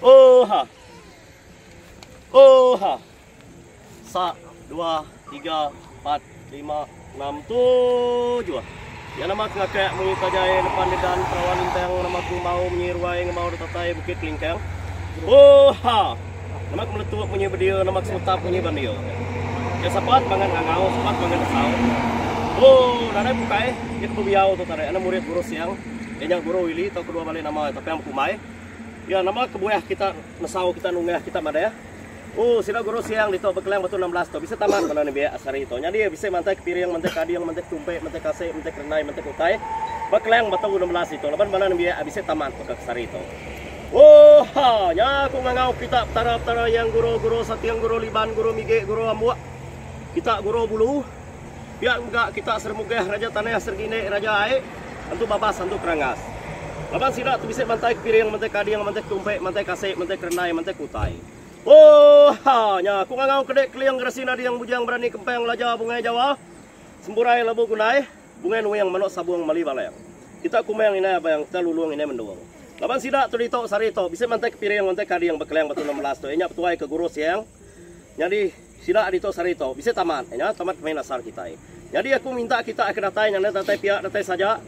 Oh ha. Oh ha. Sa, dua, tiga, empat, lima, enam, tujuh. Ya nama ngakak mengita jaya depan dan perawan intang nama ku mau menyiruai mau tatai bukit kelingkang. Oh ha. Nama ku meletup punya bedia nama setap punya bandia. Ya sapat bangan ngangau, sapat bangan asau. Oh, nana bukai, itu biau tu tarik. Anak murid guru siang, yang guru Willy, atau kedua balik nama tapi yang kumai. Ya nama kebuah kita nesau kita nunggah kita mana ya. Oh, sila guru siang dito beklang batu 16 to. Bisa taman mana nih biaya asari itu. Jadi bisa mantai piring, mantai kadiang, mantai tumpe, mantai kase, mantai renai, mantai kutai. Beklang batu 16 itu. Laban mana nih biaya bisa taman ke asari itu. Oh, ha, nya aku ngangau kita tara-tara yang guru-guru satiang guru liban, guru mige, guru ambuak. Kita guru bulu, biar enggak kita sermugah raja tanah sergine raja air tentu babas tentu kerangas laban tu bisa mantai piring mantai kadiang mantai tumpe mantai kasih mantai kerenai mantai kutai. Oh hanya. Aku ngangau kedek kliang gresina yang bujang berani kempeng laja bunga jawa. Semburai labu kunai bunga yang manok sabuang mali balayang kita kumeng ini apa yang kita luluang ini menduang. Laban sidak tu dito sarito bisa mantai piring mantai kadiang bekeliang batu 16 tu. Enya petuai ke guru siang. Jadi sila dito sarito bisa taman ya tamat main asar kita. Jadi aku minta kita akan datai yang datai pihak datai saja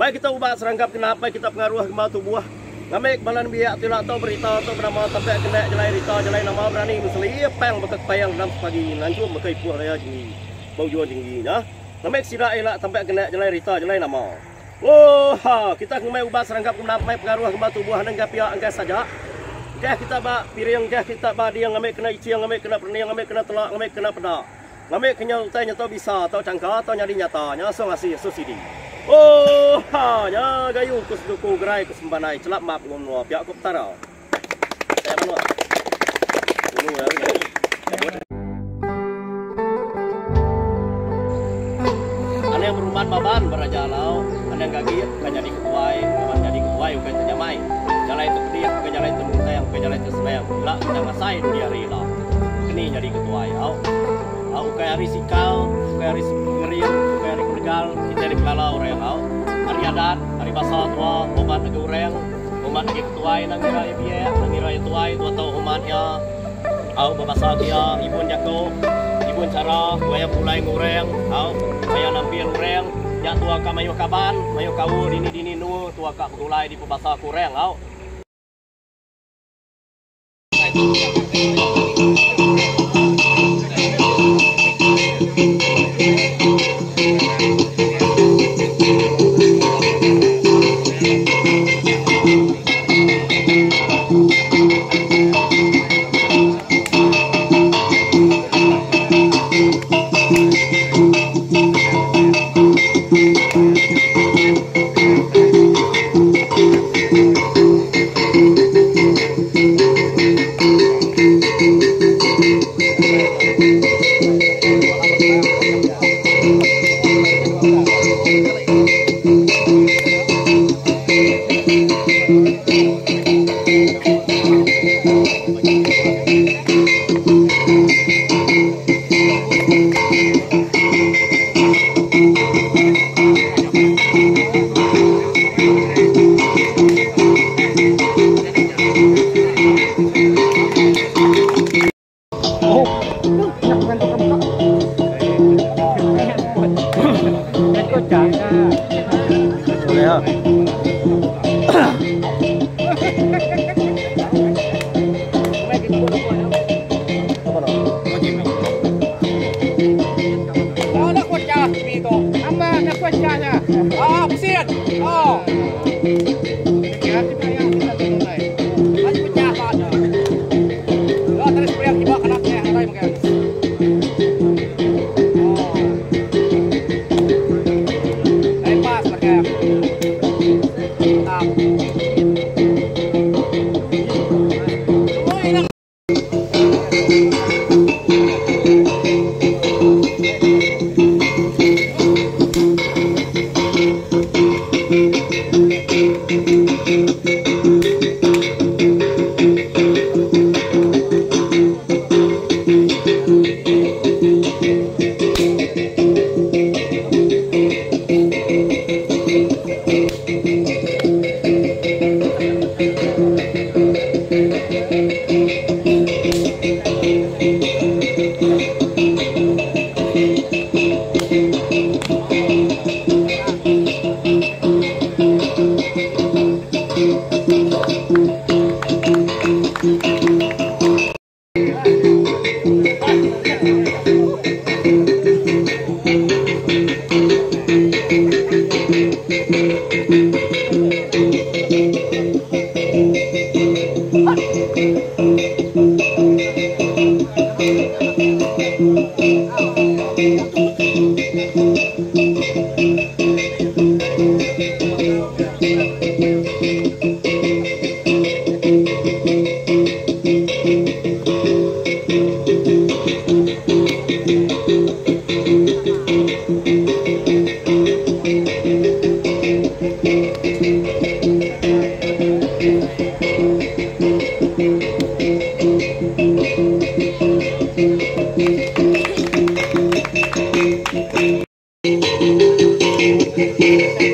baik kita ubah serangkap kenapa kita pengaruh gemah tubuh. Ngamek balan biak tidak tahu berita atau bernama tapi kena jelai rita jelai nama berani. Musli peng bekak payang dalam pagi nancu bekai puah raya tinggi. Bau jual tinggi ya. Ngamek sila elak sampai kena jelai rita jelai nama. Oh, ha, kita kemai ubah serangkap kenapa pengaruh gemah tubuh. Dan pihak angkat saja. Kah kita ba piring kah kita ba dia ngambil kena ici ngambil kena perni ngambil kena telak ngambil kena pedak. Ngambil kena utai nyata bisa atau cangka atau nyari nyata. Nya so ngasih subsidi. Oh, ha nya gayu kus duku gerai kus mbanai celap map ngom no pihak ko tara. Saya mana? Ini ya. Ada yang berumat baban berajalau, ada yang gagi kan jadi ketuai, baban jadi ketuai bukan terjamai jalan itu dia ke jalan itu yang ke jalan itu sebayang lah kita ngasain dia rela. Ini jadi ketua ya au. Au kayak hari sikal kayak ngeriung kayak kenegal kita di kelala orang au hari adat hari basah tua umat negeri orang umat negeri ketua nang ngira ya biaya nang ngira ya tua itu atau umatnya au babasa dia ibu jako ibu cara kaya mulai ngureng au kaya nampil ngureng ya tua ka mayo kaban mayo kau dini dini nu tua ka mulai di pebasa kureng au Oh,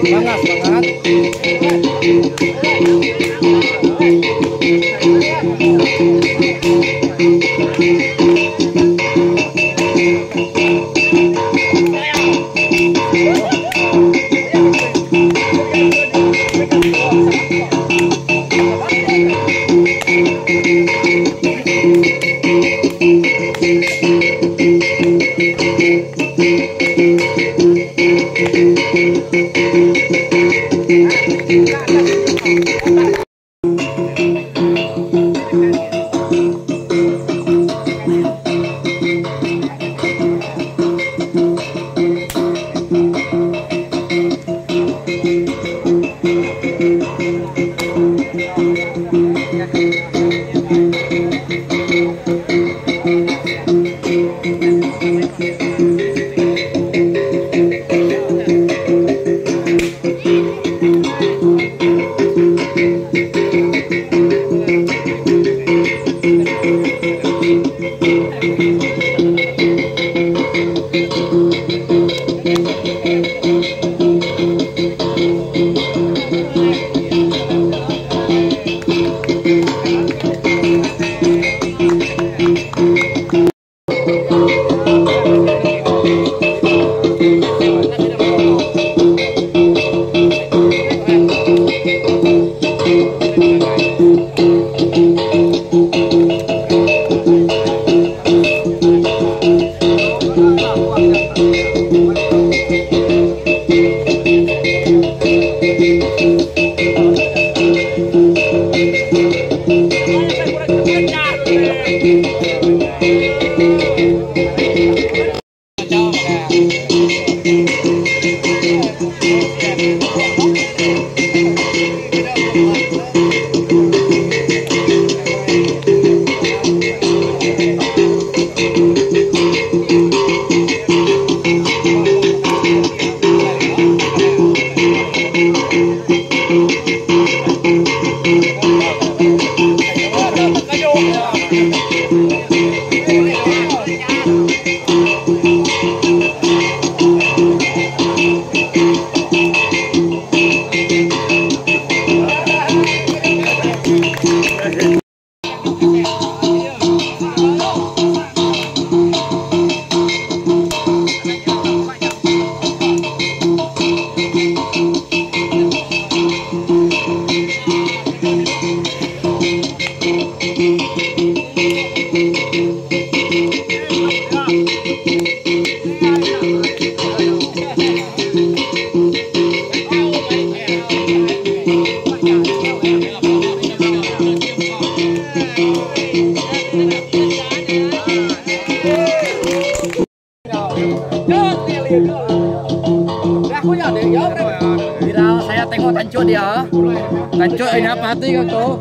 Semangat, semangat. Tancu ini apa hati kau